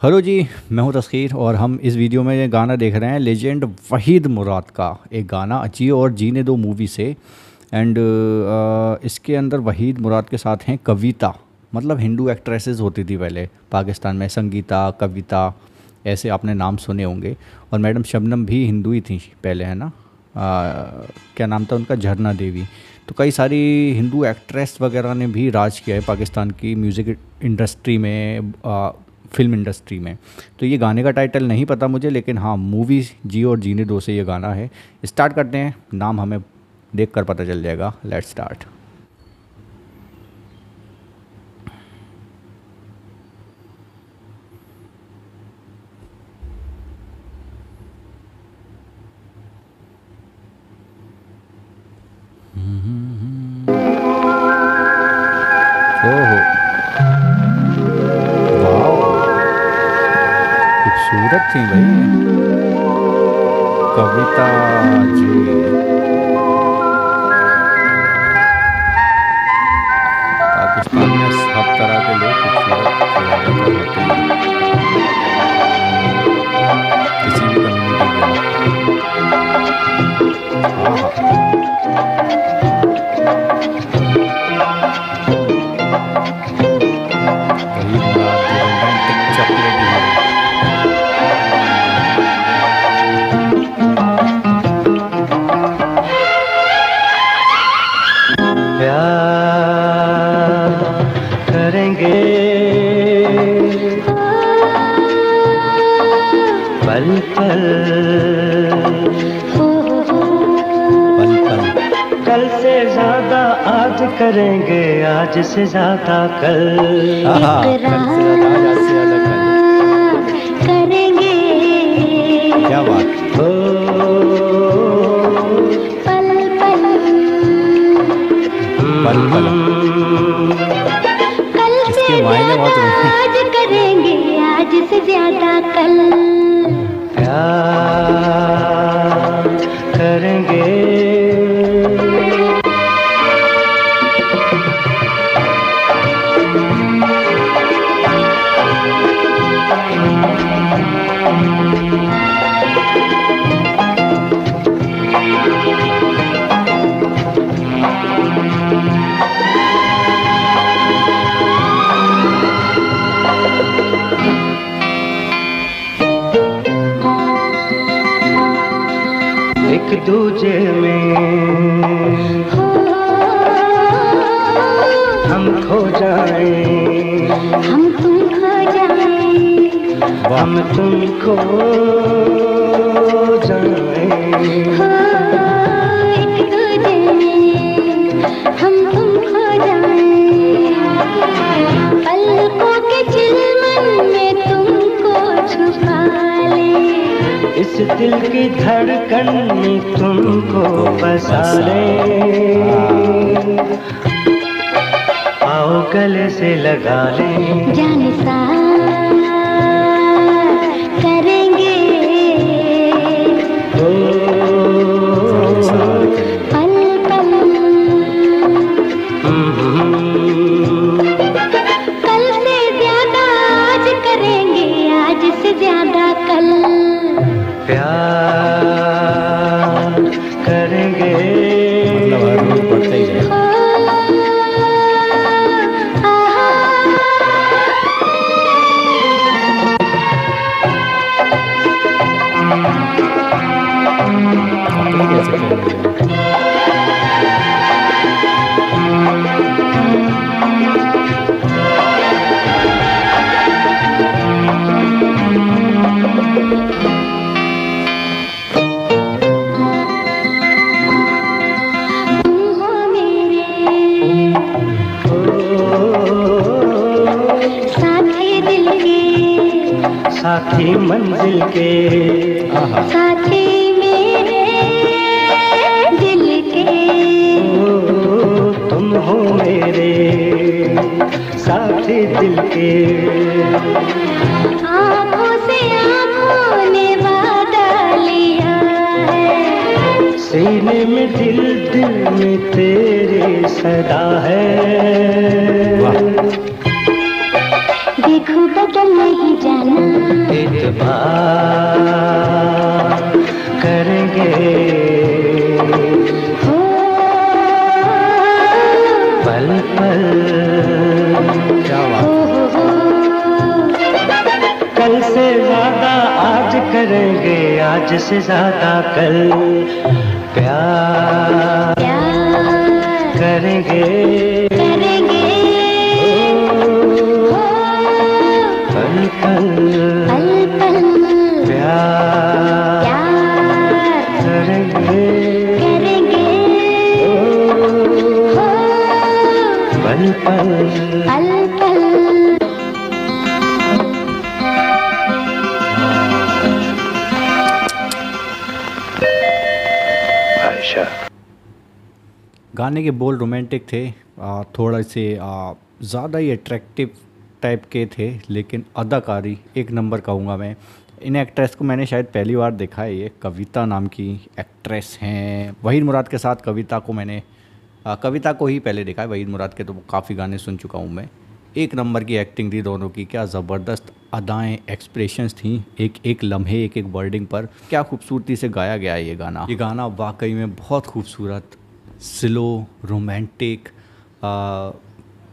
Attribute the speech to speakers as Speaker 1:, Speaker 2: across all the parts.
Speaker 1: Hello जी मैं हूँ तस्खीर और हम इस वीडियो में ये गाना देख रहे हैं लेजेंड वहीद मुराद का एक गाना अची और जीने दो मूवी से। एंड इसके अंदर वहीद मुराद के साथ हैं कविता मतलब हिंदू एक्ट्रेसेस होती थी पहले पाकिस्तान में संगीता कविता ऐसे आपने नाम सुने होंगे। और मैडम शबनम भी हिंदू ही थी पहले है ना? आ, क्या नाम था उनका? झरना देवी। तो कई सारी हिंदू एक्ट्रेस वगैरह ने भी राज किया है पाकिस्तान की म्यूज़िक इंडस्ट्री में आ, फ़िल्म इंडस्ट्री में। तो ये गाने का टाइटल नहीं पता मुझे, लेकिन हाँ मूवी जी और जीने दो से ये गाना है। स्टार्ट करते हैं, नाम हमें देख कर पता चल जाएगा। लेट स्टार्ट ओहो थी भाई। कविता जी।
Speaker 2: करेंगे आज से ज़्यादा कल।
Speaker 1: आहा, कल से ज़्यादा आज, से ज़्यादा कल।
Speaker 3: करेंगे।
Speaker 1: क्या बात।
Speaker 2: हो।
Speaker 3: पल पल।
Speaker 1: पल पल।
Speaker 3: कल से आज करेंगे आज से ज़्यादा कल।
Speaker 2: प्यार। एक दूजे में हम खो जाएँ।
Speaker 3: हम तुम खो जाए।
Speaker 2: हम
Speaker 3: तुम खो जाए। पलकों में तुमको छुपा
Speaker 2: इस दिल की धड़कन में तुमको बसा। ले। आओ गले से लगा ले।
Speaker 3: जान साथी
Speaker 2: मंजिल के।
Speaker 3: साथी मेरे दिल के।
Speaker 2: ओ, तुम हो मेरे साथी दिल के।
Speaker 3: आँखों से आँखों ने वादा लिया है।
Speaker 2: सीने में दिल दिल में तेरे सदा है।
Speaker 3: देखो बदल नहीं जाना।
Speaker 2: करेंगे। पल पल।
Speaker 1: क्या
Speaker 2: कल से ज़्यादा आज करेंगे आज से ज़्यादा कल। प्यार
Speaker 3: प्यार।
Speaker 2: करेंगे। पल पल।
Speaker 3: पल पल।
Speaker 1: गाने के बोल रोमांटिक थे आ, थोड़ा से ज़्यादा ही अट्रैक्टिव टाइप के थे लेकिन अदाकारी एक नंबर कहूँगा मैं। इन एक्ट्रेस को मैंने शायद पहली बार देखा है ये कविता नाम की एक्ट्रेस हैं। वहीद मुराद के साथ कविता को मैंने आ, कविता को ही पहले देखा है वहीद मुराद के तो काफ़ी गाने सुन चुका हूँ मैं। एक नंबर की एक्टिंग थी दोनों की क्या ज़बरदस्त अदाएँ एक्सप्रेशंस थी एक एक लम्हे एक एक वर्डिंग पर। क्या खूबसूरती से गाया गया है ये गाना। ये गाना वाकई में बहुत खूबसूरत स्लो रोमांटिक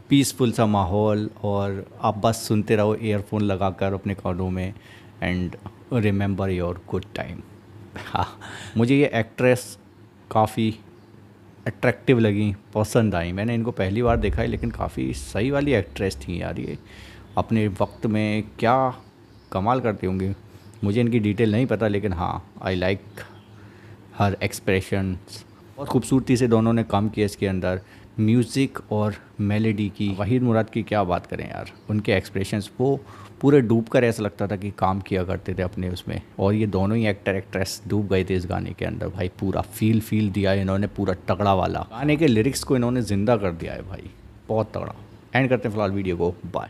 Speaker 1: पीसफुल सा माहौल और आप बस सुनते रहो ईयरफोन लगाकर अपने कानों में and remember your good time हाँ मुझे ये एक्ट्रेस काफ़ी अट्रैक्टिव लगी, पसंद आई। मैंने इनको पहली बार देखा है, लेकिन काफ़ी सही वाली एक्ट्रेस थी यार ये। अपने वक्त में क्या कमाल करती होंगी। मुझे इनकी डिटेल नहीं पता, लेकिन हाँ आई लाइक हर एक्सप्रेशन बहुत खूबसूरती से दोनों ने काम किया इसके अंदर। म्यूज़िक और मेलेडी की, वहीद मुराद की क्या बात करें यार। उनके एक्सप्रेशंस वो पूरे डूब कर ऐसा लगता था कि काम किया करते थे अपने उसमें। और ये दोनों ही एक्टर एक्ट्रेस डूब गए थे इस गाने के अंदर। भाई पूरा फील फील दिया है इन्होंने, पूरा तगड़ा वाला। गाने के लिरिक्स को इन्होंने ज़िंदा कर दिया है भाई। बहुत तगड़ा। एंड करते हैं फ़िलहाल वीडियो को। बाय